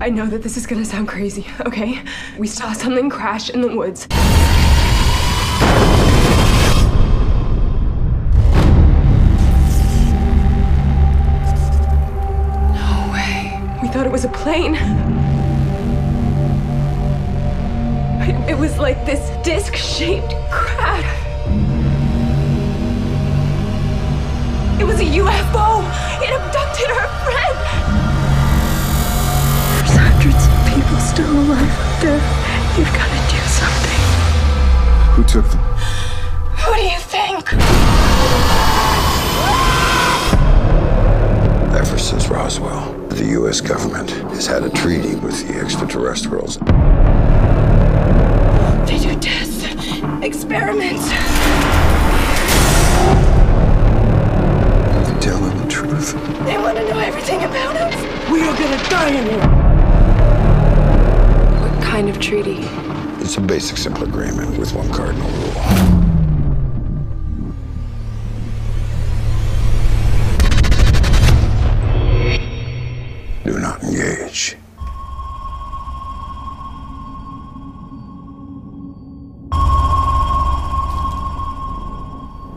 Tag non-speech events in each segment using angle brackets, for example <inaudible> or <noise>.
I know that this is gonna sound crazy, <laughs> okay? We saw something crash in the woods. No way. We thought it was a plane. <laughs> It, was like this disc shaped craft. It was a UFO! It abducted our friend! Still alive up there. You've got to do something. Who took them? Who do you think? Ever since Roswell, the U.S. government has had a treaty with the extraterrestrials. They do tests, experiments. You tell them the truth. They want to know everything about us. We are gonna die in here. What kind of treaty? It's a basic, simple agreement with one cardinal rule. Do not engage.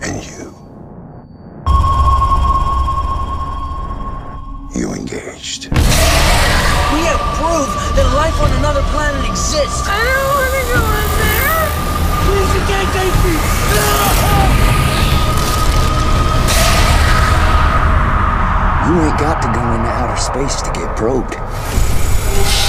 And you. You engaged. We have proof that life on another planet exists. I don't want to go in there. Please, you can't take me. You ain't got to go into outer space to get probed.